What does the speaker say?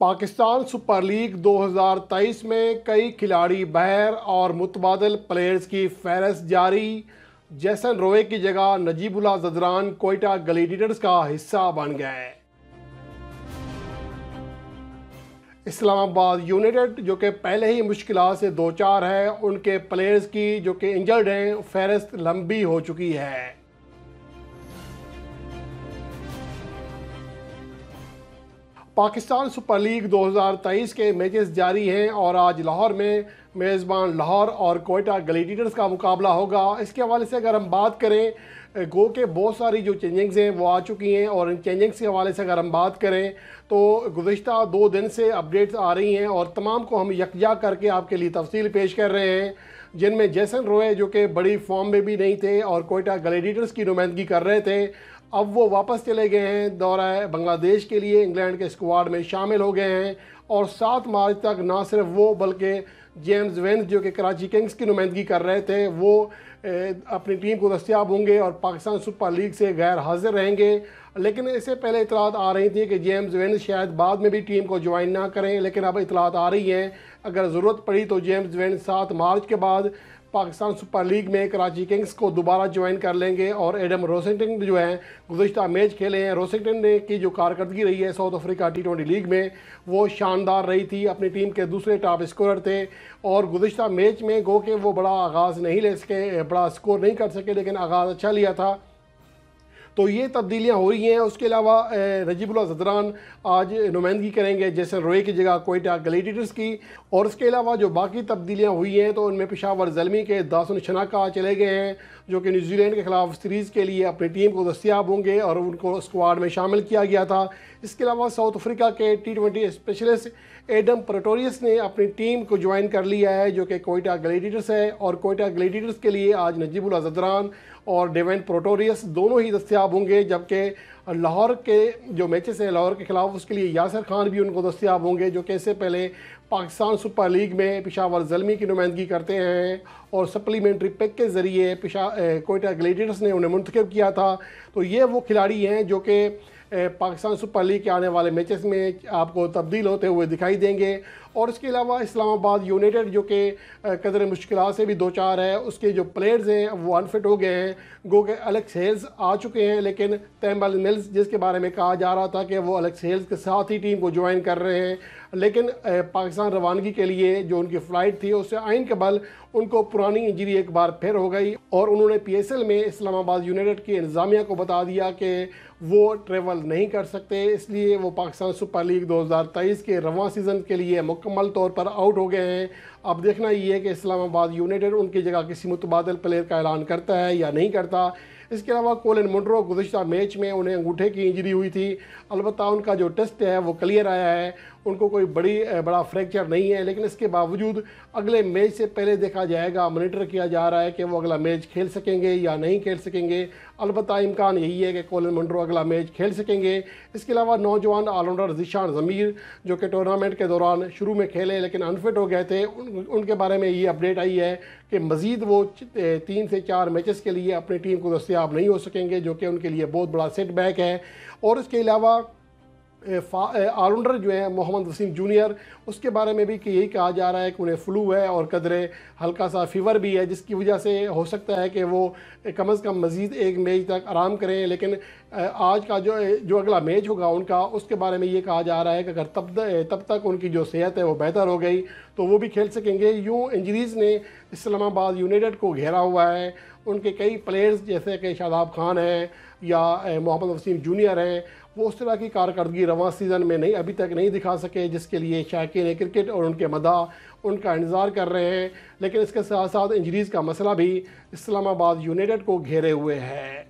Pakistan super league 2023 में कई खिलाड़ी बहर और मुतबादल प्लेयर्स की फहरस्त जारी। जैसन रोए की जगह नजीबुल्ला जदरान कोयटा ग्लेडिएटर्स का हिस्सा बन गए। इस्लामाबाद यूनाइटेड, जो कि पहले ही मुश्किल से दो चार है, उनके प्लेयर्स की जो कि इंजर्ड हैं, फहरस्त लंबी हो चुकी है। पाकिस्तान सुपर लीग 2023 के मैचेस जारी हैं और आज लाहौर में मेज़बान लाहौर और कोयटा ग्लेडिएटर्स का मुकाबला होगा। इसके हवाले से अगर हम बात करें, गो के बहुत सारी जो चेंजिंग्स हैं, वो आ चुकी हैं और इन चेंजिंग्स के हवाले से अगर हम बात करें तो गुज्त दो दिन से अपडेट्स आ रही हैं और तमाम को हम यकजा करके आपके लिए तफसील पेश कर रहे हैं, जिनमें जैसन रोए जो कि बड़ी फॉर्म में भी नहीं थे और कोयटा ग्लेडिएटर्स की नुमाइंदगी कर रहे थे अब वो वापस चले गए हैं, दौरा बांग्लादेश के लिए, इंग्लैंड के स्क्वाड में शामिल हो गए हैं और सात मार्च तक ना सिर्फ़ वो, बल्कि जेम्स वेंस जो कि कराची किंग्स की नुमाइंदगी कर रहे थे, वो अपनी टीम को दस्तियाब होंगे और पाकिस्तान सुपर लीग से गैर हाजिर रहेंगे। लेकिन इससे पहले इतलात आ रही थी कि जेम्स वेंस शायद बाद में भी टीम को ज्वाइन ना करें, लेकिन अब इतलात आ रही हैं। अगर ज़रूरत पड़ी तो जेम्स वेंस सात मार्च के बाद पाकिस्तान सुपर लीग में कराची किंग्स को दोबारा ज्वाइन कर लेंगे और एडम रोसिंगटन जो हैं, गुजशत मैच खेले हैं। रोसिंगटन ने की जो कारकर्दगी रही है South Africa T twenty league में, वो शानदार रही थी। अपनी टीम के दूसरे टॉप स्कोरर थे और गुजशत मैच में गो के वो बड़ा आगाज़ नहीं ले सके, बड़ा स्कोर नहीं कर सके, लेकिन आगाज़ अच्छा लिया था। तो ये तब्दीलियाँ हो रही हैं। उसके अलावा रजीबुल्ला जदरान आज नुमाइंदगी करेंगे जैसे रोए की जगह कोयटा ग्लेडिटर्स की। और उसके अलावा जो बाकी तब्दीलियाँ हुई हैं तो उनमें पिशावर जलमी के दासन शनाका चले गए हैं। जो कि न्यूजीलैंड के ख़िलाफ़ सीरीज़ के लिए अपनी टीम को दस्तियाब होंगे और उनको स्क्वाड में शामिल किया गया था। इसके अलावा साउथ अफ्रीका के T twenty specialist Adam Pretorius ने अपनी टीम को ज्वाइन कर लिया है, जो कि कोयटा ग्लेडिएटर्स है और कोयटा ग्लेडिएटर्स के लिए आज नजीबुल और डेवेंट प्रोटोरियस दोनों ही दस्तियाब होंगे, जबकि लाहौर के, जो मैचेस हैं लाहौर के ख़िलाफ़, उसके लिए यासर खान भी उनको दस्तियाब होंगे, जो कैसे पहले पाकिस्तान सुपर लीग में पिशावर जलमी की नुमाइंदगी करते हैं और सप्लीमेंट्री पैक के ज़रिए पिशा कोयटा ग्लेडियर्स ने उन्हें मुंतखब किया था। तो ये वो खिलाड़ी हैं जो कि पाकिस्तान सुपर लीग के आने वाले मैचेस में आपको तब्दील होते हुए दिखाई देंगे। और इसके अलावा इस्लामाबाद यूनाइटेड, जो कि कदर मुश्किल से भी दो चार है, उसके जो प्लेयर्स हैं, वो अनफिट हो गए हैं। गो के अलेक्स हेल्स आ चुके हैं, लेकिन तैमल मिल्स जिसके बारे में कहा जा रहा था कि वो अलेक्स हेल्स के साथ ही टीम को ज्वाइन कर रहे हैं। लेकिन पाकिस्तान रवानगी के लिए जो उनकी फ़्लाइट थी, उससे आइन के बल उनको पुरानी इंजरी एक बार फिर हो गई। और उन्होंने पीएसएल में इस्लामाबाद यूनाइटेड की इंतज़ामिया को बता दिया कि वो ट्रेवल नहीं कर सकते, इसलिए वो पाकिस्तान सुपर लीग 2023 के रवान सीज़न के लिए मुकम्मल तौर पर आउट हो गए हैं। अब देखना ये है कि इस्लामाबाद यूनाइटेड उनकी जगह किसी मुतबादल प्लेयर का ऐलान करता है या नहीं करता। इसके अलावा कोलिन मुंड्रो गुजशत मैच में उन्हें अंगूठे की इंजरी हुई थी। अलबत्त उनका जो टेस्ट है वो क्लियर आया है। उनको कोई बड़ी बड़ा फ्रैक्चर नहीं है लेकिन इसके बावजूद अगले मैच से पहले देखा जाएगा मॉनिटर किया जा रहा है कि वो अगला मैच खेल सकेंगे या नहीं खेल सकेंगे। अलबत्त इम्कान यही है कि कोलिन मंड्रो अगला मैच खेल सकेंगे। इसके अलावा नौजवान ऑलराउंडर जिशान ज़मीर जो कि टूर्नामेंट के दौरान शुरू में खेले लेकिन अनफिट हो गए थे उन, उनके बारे में ये अपडेट आई है कि मज़ीद वो तीन से चार मैचेस के लिए अपनी टीम को दस्तियाब नहीं हो सकेंगे जो कि उनके लिए बहुत बड़ा सेटबैक है। और इसके अलावा ऑलराउंडर जो है, मोहम्मद वसीम जूनियर, उसके बारे में भी कि यही कहा जा रहा है कि उन्हें फ्लू है और कदरे हल्का सा फीवर भी है, जिसकी वजह से हो सकता है कि वो कम अज़ कम मज़ीद एक मैच तक आराम करें, लेकिन आज का जो जो अगला मैच होगा उनका, उसके बारे में ये कहा जा रहा है कि अगर तब तब तक उनकी जो सेहत है वो बेहतर हो गई तो वो भी खेल सकेंगे। यूँ इंजरीज़ ने इस्लामाबाद यूनाइटेड को घेरा हुआ है। उनके कई प्लेयर्स जैसे कि शादाब खान हैं या मोहम्मद वसीम जूनियर हैं वो उस तरह की कारकर्दगी रवा सीज़न में नहीं, अभी तक नहीं दिखा सके, जिसके लिए शायक क्रिकेट और उनके मदा उनका इंतज़ार कर रहे हैं। लेकिन इसके साथ साथ इंजरीज़ का मसला भी इस्लामाबाद यूनाइटेड को घेरे हुए है।